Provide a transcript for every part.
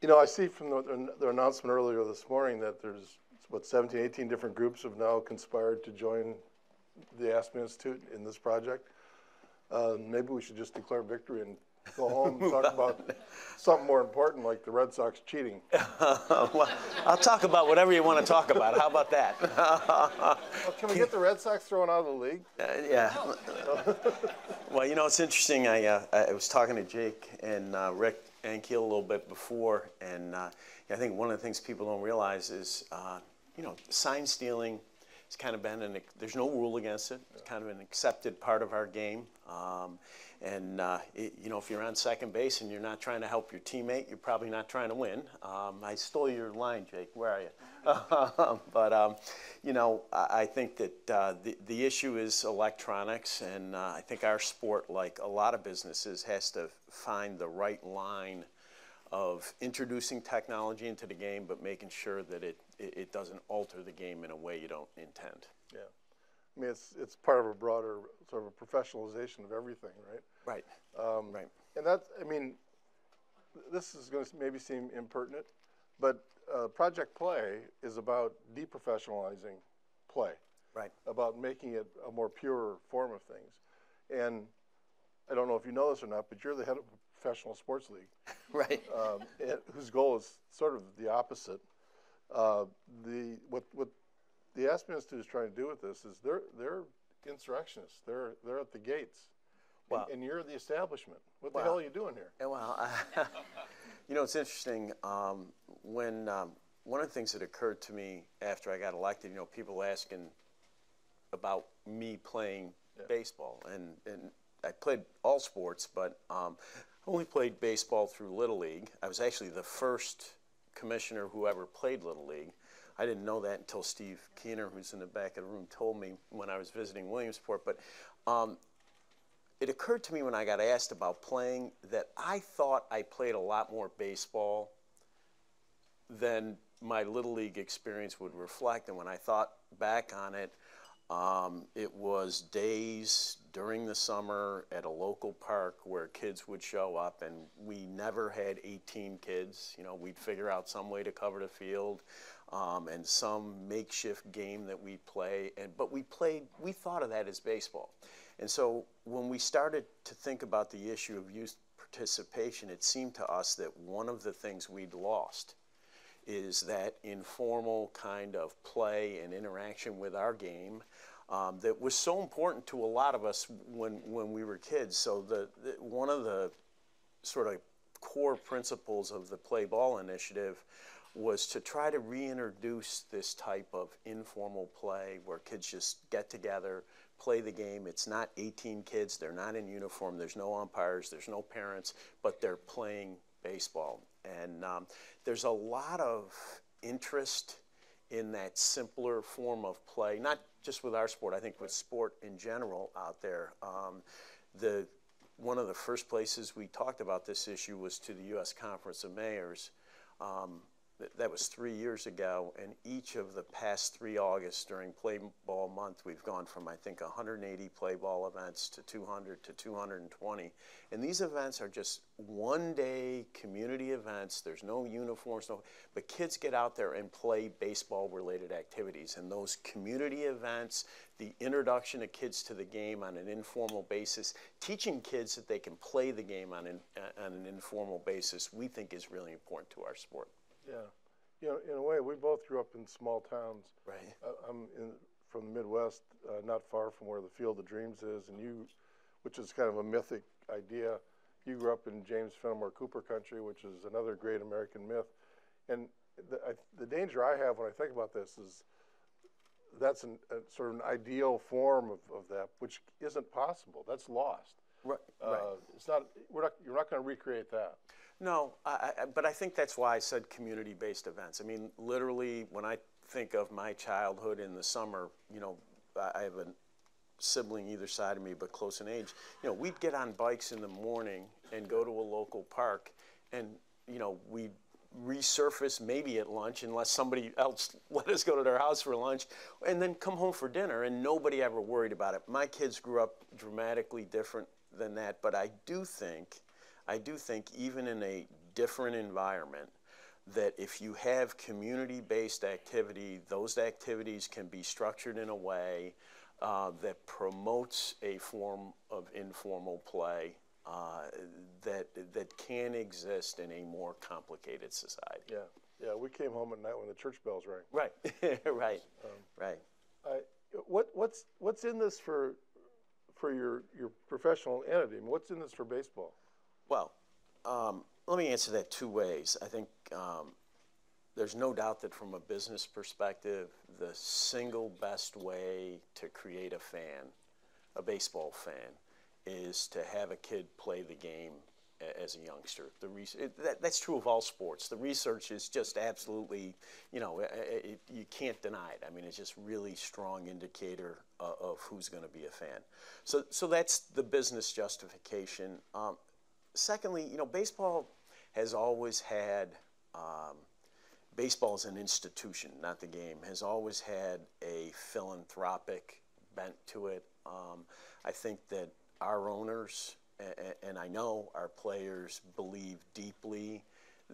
You know, I see from the, the announcement earlier this morning that there's, what, 17, 18 different groups have now conspired to join the Aspen Institute in this project. Uh, maybe we should just declare victory and go home and talk about something more important like the Red Sox cheating. well, I'll talk about whatever you want to talk about. How about that? well, can we get the Red Sox thrown out of the league? Uh, yeah. well, you know, it's interesting. I, uh, I was talking to Jake and uh, Rick Ankiel a little bit before, and uh, I think one of the things people don't realize is, uh, you know, sign stealing has kind of been an, there's no rule against it. It's kind of an accepted part of our game. Um, and, uh, it, you know, if you're on second base and you're not trying to help your teammate, you're probably not trying to win. Um, I stole your line, Jake. Where are you? but, um, you know, I, I think that uh, the, the issue is electronics. And uh, I think our sport, like a lot of businesses, has to find the right line of introducing technology into the game, but making sure that it, it, it doesn't alter the game in a way you don't intend. Yeah. I mean, it's it's part of a broader sort of a professionalization of everything, right? Right. Um, right. And that's, I mean, this is going to maybe seem impertinent, but uh, Project Play is about deprofessionalizing play. Right. About making it a more pure form of things. And I don't know if you know this or not, but you're the head of professional sports league. right. Um, whose goal is sort of the opposite. Uh, the what what the Aspen Institute is trying to do with this is they're they're insurrectionists. They're they're at the gates, well, and, and, you're the establishment. What well, the hell are you doing here? Well, you know it's interesting. Um, when um, one of the things that occurred to me after I got elected, you know, people asking about me playing yeah. baseball, and and I played all sports, but um, only played baseball through Little League. I was actually the first commissioner who ever played Little League. I didn't know that until Steve Keener, who's in the back of the room, told me when I was visiting Williamsport. But um, it occurred to me when I got asked about playing that I thought I played a lot more baseball than my Little League experience would reflect. And when I thought back on it, um, it was days during the summer at a local park where kids would show up, and we never had 18 kids. You know, we'd figure out some way to cover the field um, and some makeshift game that we play. And but we played. We thought of that as baseball, and so when we started to think about the issue of youth participation, it seemed to us that one of the things we'd lost is that informal kind of play and interaction with our game um, that was so important to a lot of us when, when we were kids. So the, the, one of the sort of core principles of the Play Ball initiative was to try to reintroduce this type of informal play where kids just get together, play the game. It's not 18 kids, they're not in uniform, there's no umpires, there's no parents, but they're playing baseball. And um, there's a lot of interest in that simpler form of play, not just with our sport, I think with sport in general out there. Um, the, one of the first places we talked about this issue was to the U.S. Conference of Mayors. Um, that was three years ago, and each of the past three Augusts during Play Ball Month, we've gone from I think 180 Play Ball events to 200 to 220. And these events are just one-day community events. There's no uniforms, no, but kids get out there and play baseball-related activities. And those community events, the introduction of kids to the game on an informal basis, teaching kids that they can play the game on an, on an informal basis, we think is really important to our sport. Yeah. You know, in a way, we both grew up in small towns. Right. Uh, I'm in, from the Midwest, uh, not far from where the Field of Dreams is, and you, which is kind of a mythic idea. You grew up in James Fenimore Cooper country, which is another great American myth. And the, I, the danger I have when I think about this is that's an, a sort of an ideal form of, of that, which isn't possible. That's lost. Right. Uh, right. It's not. We're not. You're not going to recreate that. No, I, I, but I think that's why I said community-based events. I mean, literally, when I think of my childhood in the summer, you know, I have a sibling either side of me, but close in age. You know, we'd get on bikes in the morning and go to a local park, and you know, we'd resurface maybe at lunch unless somebody else let us go to their house for lunch and then come home for dinner and nobody ever worried about it my kids grew up dramatically different than that but i do think I do think even in a different environment, that if you have community-based activity, those activities can be structured in a way uh, that promotes a form of informal play uh, that that can exist in a more complicated society. Yeah, yeah. We came home at night when the church bells rang. Right, right, um, right. I, what what's what's in this for for your your professional entity? What's in this for baseball? Well, um, let me answer that two ways. I think um, there's no doubt that from a business perspective, the single best way to create a fan, a baseball fan, is to have a kid play the game as a youngster. The that, that's true of all sports. The research is just absolutely, you know, it, it, you can't deny it. I mean, it's just really strong indicator of who's going to be a fan. So, so that's the business justification. Um, secondly, you know, baseball has always had. Um, baseball as an institution, not the game, has always had a philanthropic bent to it. Um, I think that our owners, and I know our players, believe deeply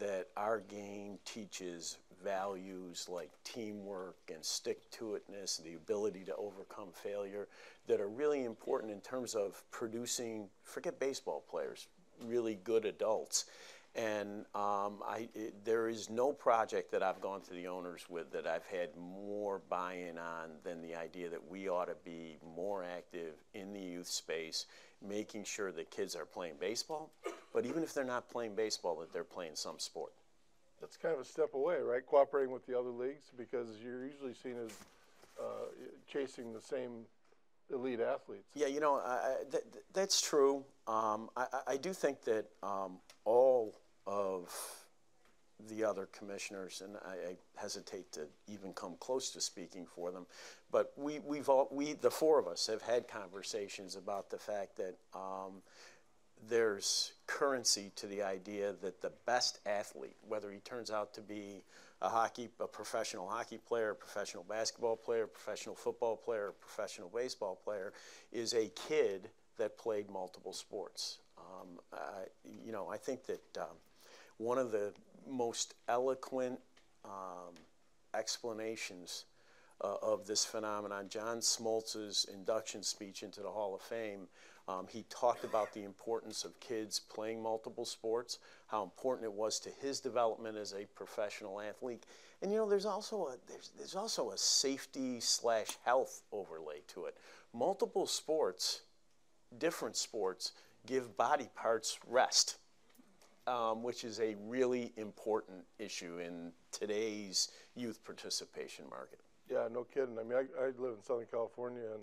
that our game teaches values like teamwork and stick to itness, the ability to overcome failure, that are really important in terms of producing, forget baseball players, really good adults. And um, I, it, there is no project that I've gone to the owners with that I've had more buy in on than the idea that we ought to be more active in the youth space, making sure that kids are playing baseball, but even if they're not playing baseball, that they're playing some sport. That's kind of a step away, right? Cooperating with the other leagues because you're usually seen as uh, chasing the same elite athletes. Yeah, you know, I, th- that's true. Um, I, I, do think that um, all of the other commissioners, and I, I, hesitate to even come close to speaking for them, but we, we've all, we, the four of us, have had conversations about the fact that um, there's currency to the idea that the best athlete, whether he turns out to be a hockey, a professional hockey player, a professional basketball player, a professional football player, a professional baseball player, is a kid that played multiple sports. Um, you know, I think that um, one of the most eloquent um, explanations uh, of this phenomenon, John Smoltz's induction speech into the Hall of Fame, um, he talked about the importance of kids playing multiple sports, how important it was to his development as a professional athlete. And you know, there's also a there's, there's also a safety slash health overlay to it. Multiple sports, different sports, give body parts rest, um, which is a really important issue in today's youth participation market. Yeah, no kidding. I mean, I, I live in Southern California, and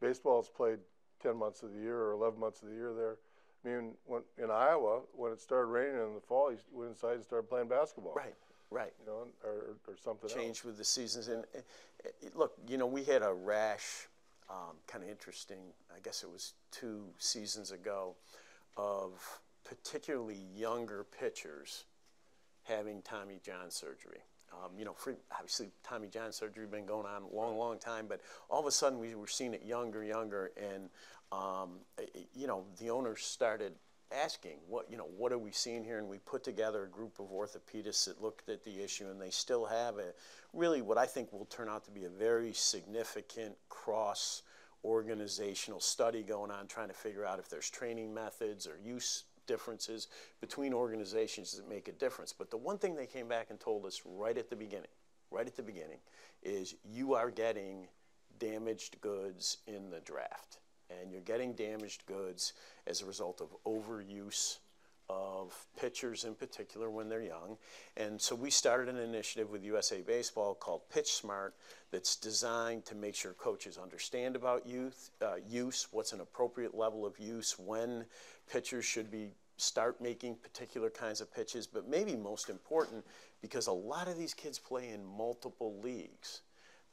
baseball is played 10 months of the year or 11 months of the year there. I mean, when, in Iowa, when it started raining in the fall, he went inside and started playing basketball. Right, right. You know, or, or something Changed else. with the seasons. And uh, look, you know, we had a rash, um, kind of interesting, I guess it was two seasons ago, of particularly younger pitchers having Tommy John surgery. Um, you know, for, obviously Tommy John surgery been going on a long, long time, but all of a sudden we were seeing it younger, younger, and um, you know the owners started asking, what you know, what are we seeing here? And we put together a group of orthopedists that looked at the issue, and they still have a really what I think will turn out to be a very significant cross organizational study going on, trying to figure out if there's training methods or use differences between organizations that make a difference. But the one thing they came back and told us right at the beginning, right at the beginning, is you are getting damaged goods in the draft. And you're getting damaged goods as a result of overuse of pitchers in particular when they're young. And so we started an initiative with USA Baseball called Pitch Smart that's designed to make sure coaches understand about youth uh, use, what's an appropriate level of use, when pitchers should be start making particular kinds of pitches, but maybe most important because a lot of these kids play in multiple leagues.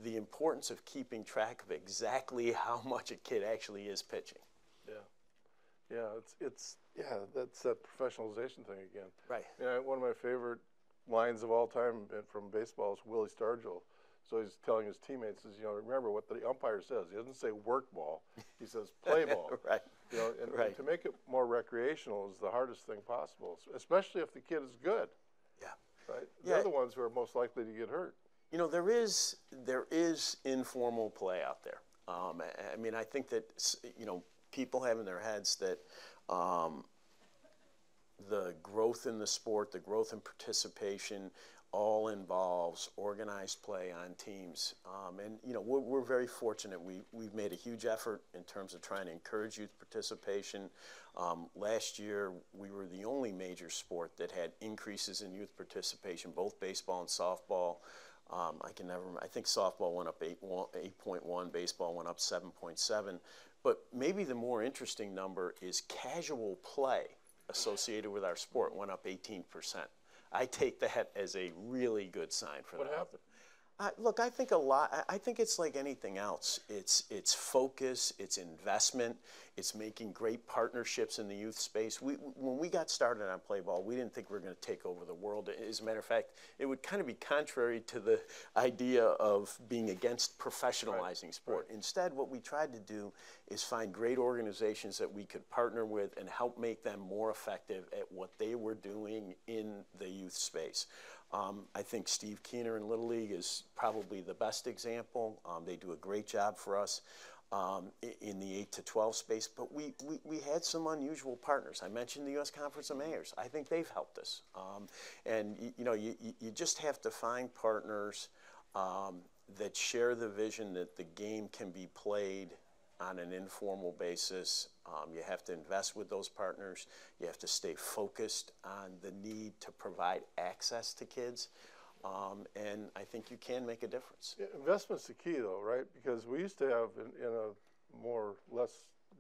The importance of keeping track of exactly how much a kid actually is pitching. Yeah. Yeah, it's it's yeah, that's that professionalization thing again. Right. Yeah, one of my favorite lines of all time uh, from baseball is Willie Stargell. So he's telling his teammates, is you know, remember what the umpire says. He doesn't say work ball. He says play ball. right. You know, and, right. and to make it more recreational is the hardest thing possible, especially if the kid is good. Yeah. Right. Yeah. They're the ones who are most likely to get hurt. You know, there is there is informal play out there. Um, I, mean, I think that you know people have in their heads that um, the growth in the sport, the growth in participation, all involves organized play on teams. Um, and, you know, we're, we're, very fortunate. We, we've made a huge effort in terms of trying to encourage youth participation. Um, last year, we were the only major sport that had increases in youth participation, both baseball and softball. Um, I can never, I think softball went up 8.1, baseball went up 7.7. But maybe the more interesting number is casual play associated with our sport went up 18 percent. I take that as a really good sign for what that. happened? Uh, look, I think a lot. I think it's like anything else. It's it's focus, it's investment, it's making great partnerships in the youth space. We, when we got started on play ball, we didn't think we were going to take over the world. As a matter of fact, it would kind of be contrary to the idea of being against professionalizing right. sport. Right. Instead, what we tried to do is find great organizations that we could partner with and help make them more effective at what they were doing in the youth space. Um, I think Steve Keener in Little League is probably the best example. Um, they do a great job for us um, in the 8 to 12 space, but we, we, we, had some unusual partners. I mentioned the U.S. Conference of Mayors. I think they've helped us. Um, and, you, you, know, you, you just have to find partners um, that share the vision that the game can be played on an informal basis. Um, you have to invest with those partners. You have to stay focused on the need to provide access to kids. Um, and I think you can make a difference. Yeah, investment's the key, though, right? Because we used to have, in, in a more less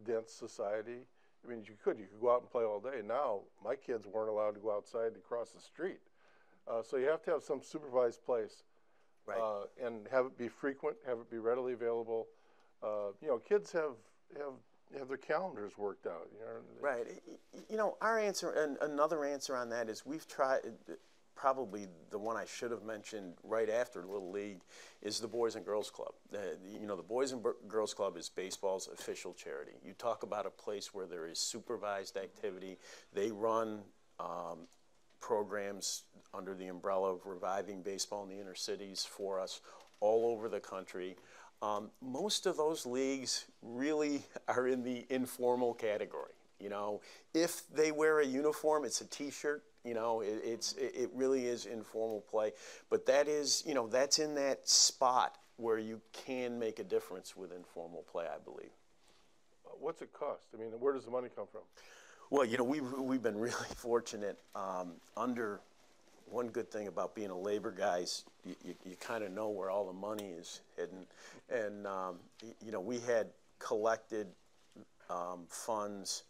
dense society, I mean, you could you could go out and play all day. Now, my kids weren't allowed to go outside to cross the street, uh, so you have to have some supervised place, right. uh, and have it be frequent, have it be readily available uh, you know, kids have have have their calendars worked out. You know, right. You know, our answer and another answer on that is we've tried. Probably the one I should have mentioned right after Little League is the Boys and Girls Club. you know, the Boys and Girls Club is baseball's official charity. You talk about a place where there is supervised activity. They run um, programs under the umbrella of reviving baseball in the inner cities for us all over the country. Um, most of those leagues really are in the informal category. You know, if they wear a uniform, it's a T-shirt. You know, it, it's it really is informal play, but that is you know that's in that spot where you can make a difference with informal play. I believe. Uh, what's it cost? I mean, where does the money come from? Well, you know, we've, we've been really fortunate um, under one good thing about being a labor guy is you, you, you kind of know where all the money is hidden. And, um, you know, we had collected um, funds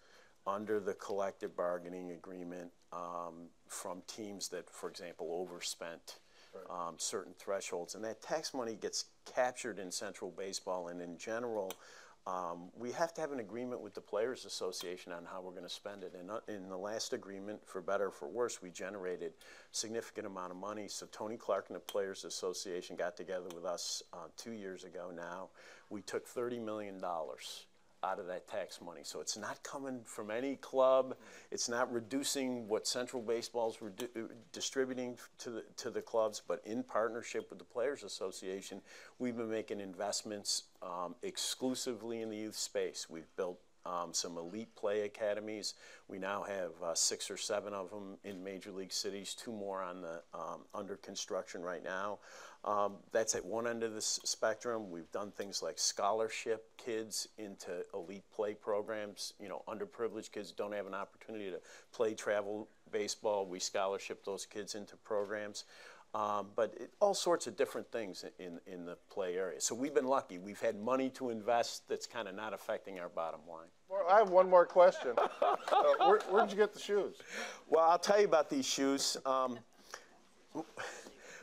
under the collective bargaining agreement um, from teams that, for example, overspent right. Um, certain thresholds. And that tax money gets captured in Central Baseball and in general um, we have to have an agreement with the Players Association on how we're going to spend it. And uh, in the last agreement, for better or for worse, we generated significant amount of money. So Tony Clark and the Players Association got together with us uh, two years ago now. We took $30 million out of that tax money. So it's not coming from any club. It's not reducing what Central Baseball's is distributing to the, to the clubs, but in partnership with the Players Association, we've been making investments um, exclusively in the youth space. We've built um, some elite play academies. We now have uh, six or seven of them in major league cities, two more on the um, under construction right now. Um, that's at one end of the spectrum. We've done things like scholarship kids into elite play programs. You know, underprivileged kids don't have an opportunity to play travel baseball. We scholarship those kids into programs. Um, but it, all sorts of different things in, in the play area. So we've been lucky. We've had money to invest that's kind of not affecting our bottom line. Well, I have one more question. uh, where, where, did you get the shoes? Well, I'll tell you about these shoes. Um,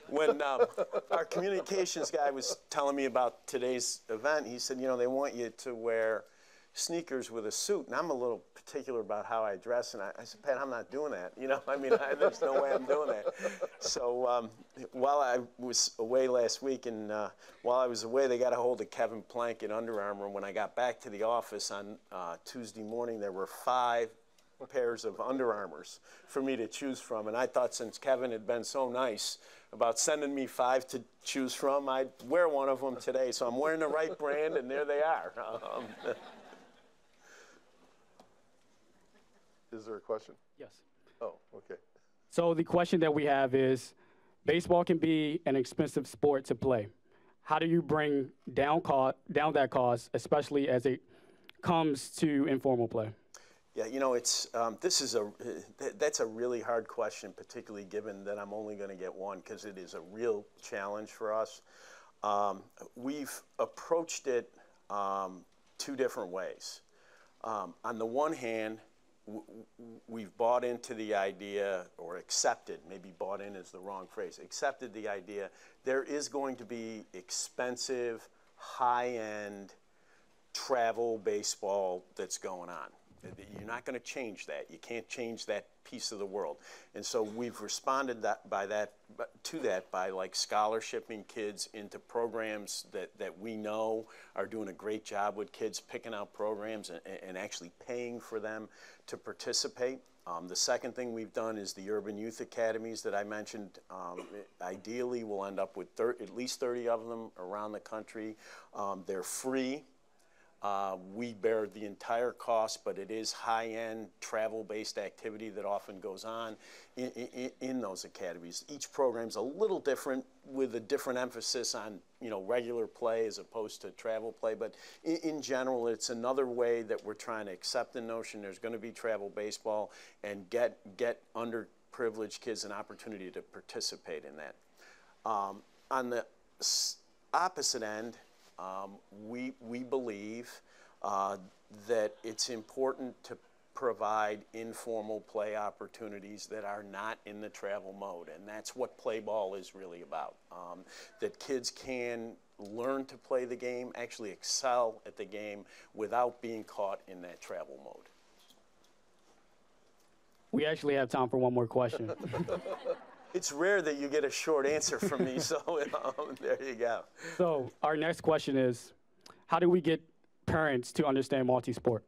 when um, our communications guy was telling me about today's event, he said, you know, they want you to wear sneakers with a suit, and I'm a little particular about how I dress, and I, I said, Pat, I'm not doing that. You know, I mean, I, there's no way I'm doing that. So um, while I was away last week, and uh, while I was away, they got a hold of Kevin Plank at Under Armour. When I got back to the office on uh, Tuesday morning, there were five pairs of Under Armours for me to choose from. And I thought since Kevin had been so nice about sending me five to choose from, I'd wear one of them today. So I'm wearing the right brand, and there they are. Um, Is there a question? Yes. Oh, okay. So the question that we have is baseball can be an expensive sport to play. How do you bring down co- down that cost, especially as it comes to informal play? Yeah, you know, it's um, this is a th- that's a really hard question, particularly given that I'm only going to get one because it is a real challenge for us. Um, we've approached it um, two different ways. Um, on the one hand, we've bought into the idea, or accepted, maybe bought in is the wrong phrase, accepted the idea there is going to be expensive, high end travel baseball that's going on. You're not going to change that. You can't change that piece of the world. And so we've responded that by that to that by like scholarshiping kids into programs that, that we know are doing a great job with kids picking out programs and, and actually paying for them to participate. Um, the second thing we've done is the urban youth academies that I mentioned. Um, ideally, we'll end up with at least 30 of them around the country. Um, they're free. Uh, we bear the entire cost, but it is high-end travel-based activity that often goes on in, in, in, those academies. Each program's a little different with a different emphasis on you know regular play as opposed to travel play, but in, in general, it's another way that we're trying to accept the notion there's going to be travel baseball and get get underprivileged kids an opportunity to participate in that. Um, on the opposite end, um, we, we believe uh, that it's important to provide informal play opportunities that are not in the travel mode. And that's what play ball is really about. Um, that kids can learn to play the game, actually excel at the game without being caught in that travel mode. We actually have time for one more question. It's rare that you get a short answer from me, so um, there you go. So our next question is, how do we get parents to understand multi-sport?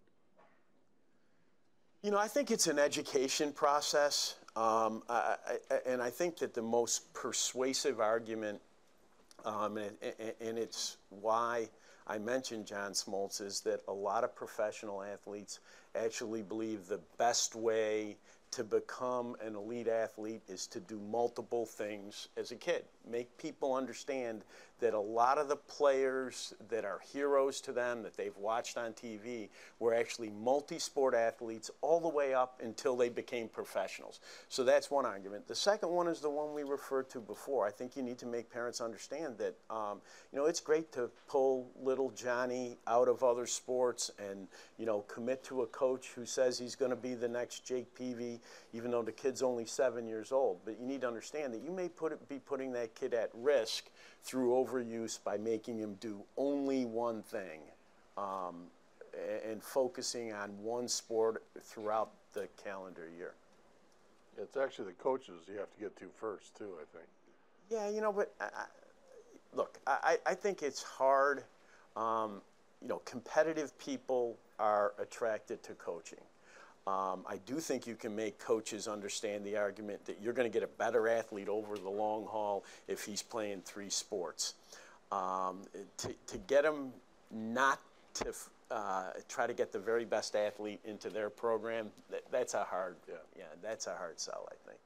You know, I think it's an education process, um, I, I, and I think that the most persuasive argument, um, and, and, it's why I mentioned John Smoltz, is that a lot of professional athletes actually believe the best way to become an elite athlete is to do multiple things as a kid. Make people understand that a lot of the players that are heroes to them that they've watched on TV were actually multi sport athletes all the way up until they became professionals. So that's one argument. The second one is the one we referred to before. I think you need to make parents understand that, um, you know, it's great to pull little Johnny out of other sports and, you know, commit to a coach who says he's going to be the next Jake Peavy, even though the kid's only seven years old. But you need to understand that you may put it, be putting that kid at risk through overuse by making him do only one thing um, and focusing on one sport throughout the calendar year. It's actually the coaches you have to get to first, too, I think. Yeah, you know, but I, look, I, I think it's hard. Um, you know, competitive people are attracted to coaching. Um, I do think you can make coaches understand the argument that you're going to get a better athlete over the long haul if he's playing three sports. Um, to, to get them not to uh, try to get the very best athlete into their program, that, that's a hard, yeah. yeah, that's a hard sell, I think.